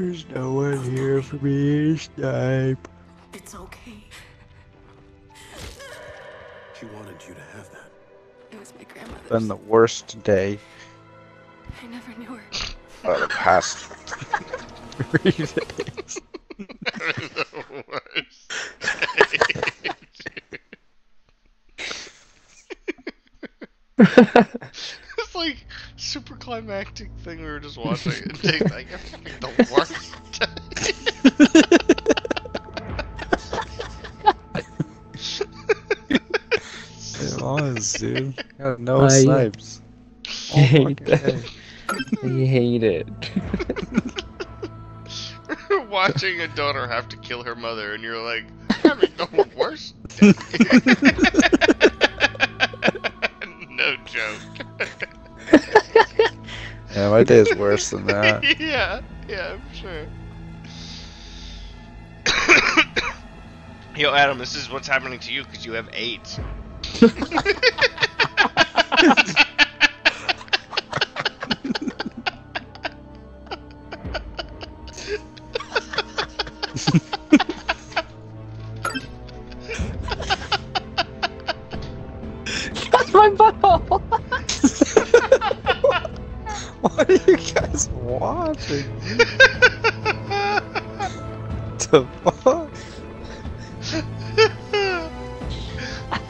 There's no one here for me to snipe. It's okay. She wanted you to have that. It was my grandmother's. Been the worst day I never knew her. of the past three days. the worst. it's like super climactic thing we were just watching. It takes like the worst. It was, dude. Got no I- snipes. I hate oh fucking that. I hate it. watching a daughter have to kill her mother, and you're like, having the worst. day." no joke. Yeah, my day is worse than that. yeah, yeah, I'm sure. Yo, Adam, this is what's happening to you because you have AIDS. That's my butthole! Watching? the fuck?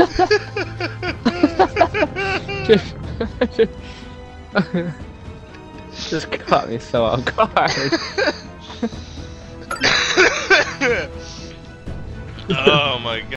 just, just, just caught me so off guard. oh my god.